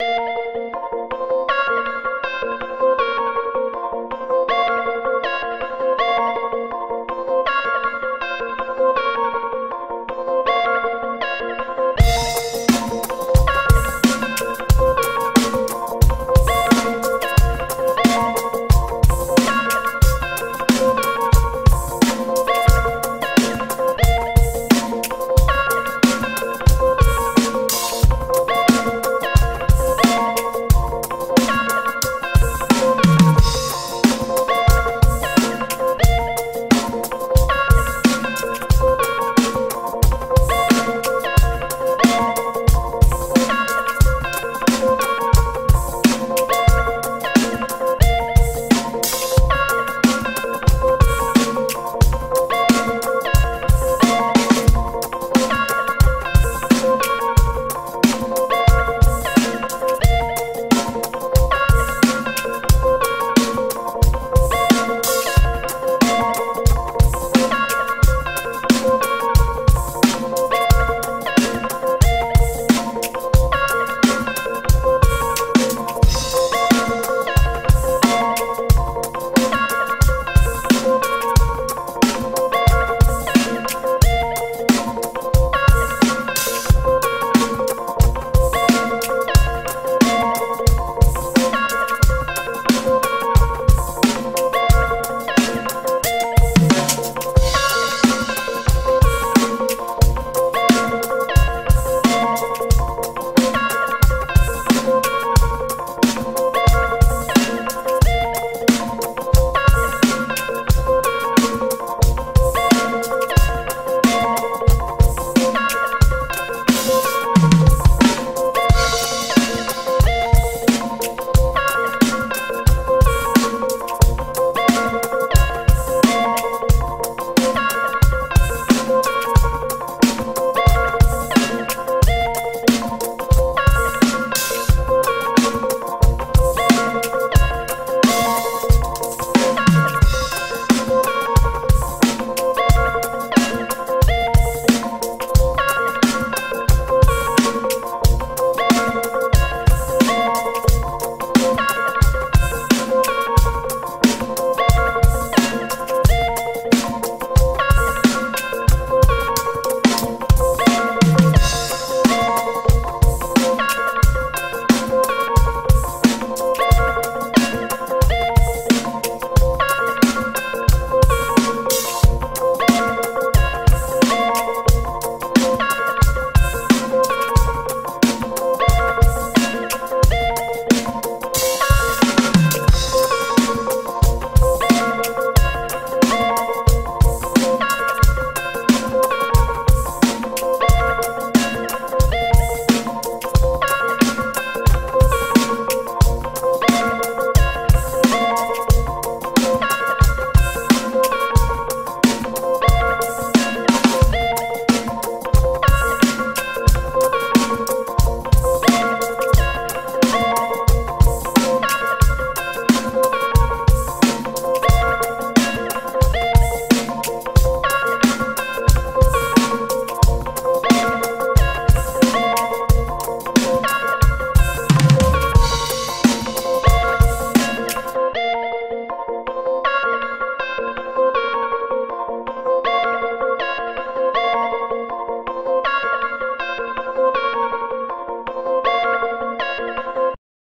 you